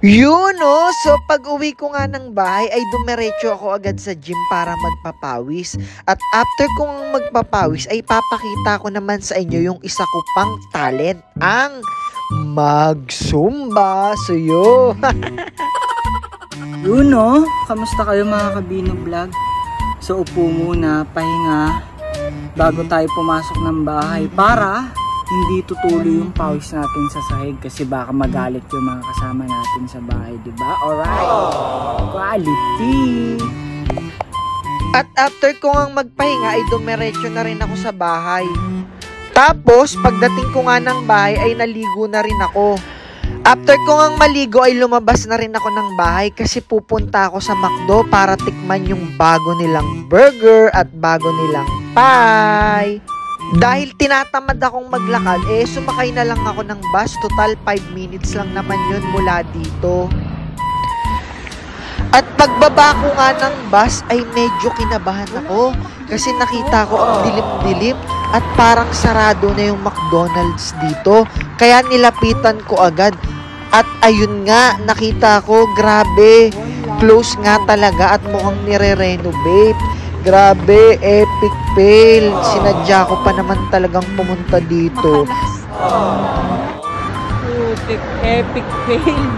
Yun, no? So, pag uwi ko nga ng bahay, ay dumiretso ako agad sa gym para magpapawis. At after kong magpapawis, ay papakita ko naman sa inyo yung isa ko pang talent, ang magsumba. So, yun. Yun no, kamusta kayo mga kabino vlog? So upo muna, pahinga bago tayo pumasok ng bahay para hindi tutuloy yung pawis natin sa sahig kasi baka magalit yung mga kasama natin sa bahay, di ba? Alright. Quality. At after ko nga magpahinga, ay dumiretso na rin ako sa bahay. Tapos, pagdating ko nga ng bahay, ay naligo na rin ako. After ko nga maligo, ay lumabas na rin ako ng bahay kasi pupunta ako sa McDo para tikman yung bago nilang burger at bago nilang pie. Dahil tinatamad akong maglakad, eh sumakay na lang ako ng bus. Total 5 minutes lang naman yun mula dito. At pagbaba ko nga ng bus ay medyo kinabahan ako kasi nakita ko ang dilim-dilim at parang sarado na yung McDonald's dito. Kaya nilapitan ko agad. At ayun nga, nakita ko, grabe, close nga talaga at mukhang nire-renovate. Grabe, epic fail. Sinadya ko pa naman talagang pumunta dito. Putik, epic fail.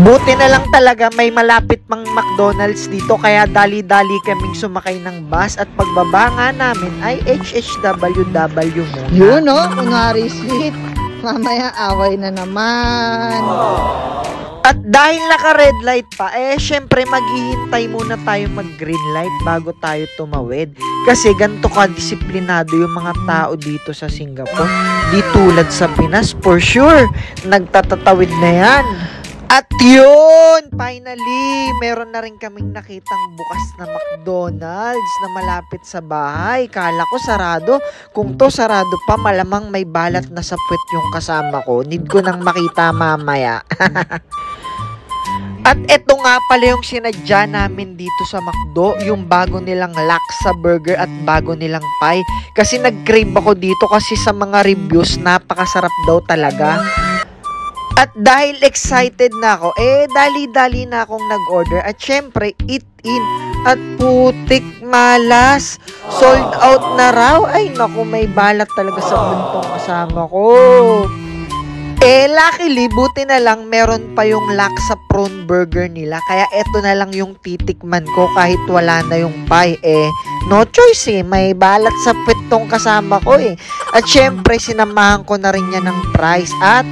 Buti na lang talaga may malapit pang McDonald's dito kaya dali-dali kaming sumakay ng bus at pagbaba nga namin ay HHWW muna. Yun, no? Kunwari sweet. Mamaya away na naman. At dahil naka-red light pa, eh syempre maghihintay muna tayo mag-green light bago tayo tumawid. Kasi ganito ka-disiplinado yung mga tao dito sa Singapore. Di tulad sa Pinas, for sure, nagtatatawid na yan. At yun, finally, meron na rin kaming nakitang bukas na McDonald's na malapit sa bahay. Kala ko sarado. Kung to sarado pa, malamang may balat na sa puwet yung kasama ko. Need ko nang makita mamaya. At eto nga pala yung sinadya namin dito sa McDo, yung bago nilang laksa burger at bago nilang pie. Kasi nag-crave ako dito kasi sa mga reviews, napakasarap daw talaga. At dahil excited na ako, eh dali-dali na akong nag-order at syempre eat in at putik malas. Sold out na raw. Ay naku, may balat talaga sa puntong kasama ko. Eh, luckily, buti na lang meron pa yung laksa prawn burger nila. Kaya eto na lang yung titikman ko kahit wala na yung pie. Eh, no choice eh. May balat sa pitong kasama ko eh. At syempre, sinamahan ko na rin niya ng price. At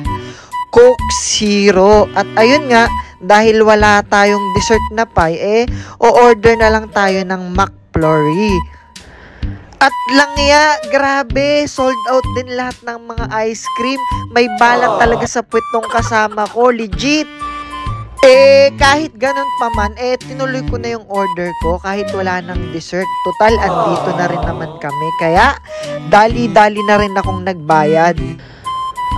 Coke Zero. At ayun nga, dahil wala tayong dessert na pie, eh, o-order na lang tayo ng McFlurry. At langya, grabe, sold out din lahat ng mga ice cream. May balat talaga sa puwet nung kasama ko, legit. Eh, kahit ganun pa man, eh, tinuloy ko na yung order ko kahit wala ng dessert. Total, andito na rin naman kami. Kaya, dali-dali na rin akong nagbayad.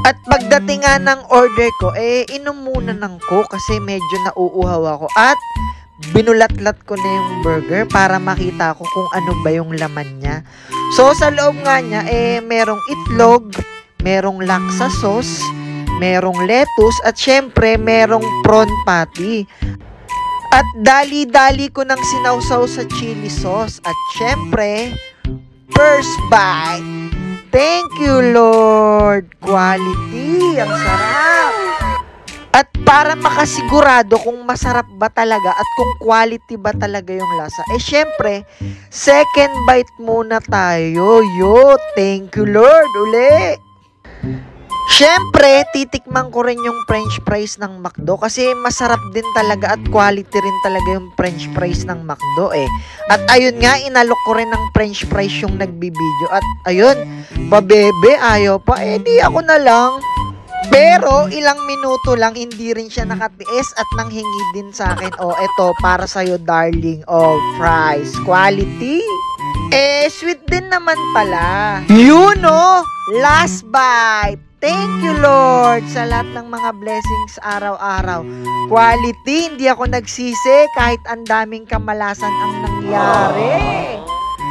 At pagdating nga ng order ko, eh, inom muna ng coke kasi medyo nauuhaw ako. At binulat-lat ko na yung burger para makita ko kung ano ba yung laman niya. So, sa loob nga niya, eh, merong itlog, merong laksa sauce, merong lettuce, at syempre, merong prawn patty. At dali-dali ko nang sinawsaw sa chili sauce. At syempre, first bite. Thank you, Lord. Quality. Ang sarap. Para makasigurado kung masarap ba talaga at kung quality ba talaga yung lasa, eh syempre, second bite muna tayo. Yo, thank you Lord, uli. Syempre, titikman ko rin yung french fries ng McDo kasi masarap din talaga at quality rin talaga yung french fries ng McDo eh. At ayun nga, inalok ko rin ng french fries yung nagbibideo. At ayun, pabebe, ayaw pa. Eh di ako na lang. Pero ilang minuto lang hindi rin siya nakatiis at nanghingi din sa akin. Oh, eto para sa iyo darling. Oh, price, quality. Eh, sweet din naman pala. You know, last bite. Thank you, Lord, sa lahat ng mga blessings araw-araw. Quality, hindi ako nagsisi kahit ang daming kamalasan ang nangyari.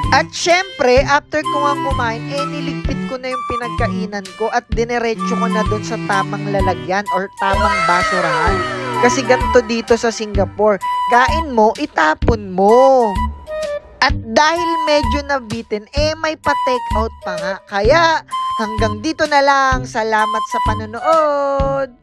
At syempre, after ko nga kumain, eh niligpit ko na yung pinagkainan ko at dinerecho ko na doon sa tamang lalagyan or tamang basurahan. Kasi ganito dito sa Singapore, kain mo, itapon mo. At dahil medyo nabitin, eh may pa-take out pa nga. Kaya hanggang dito na lang. Salamat sa panonood!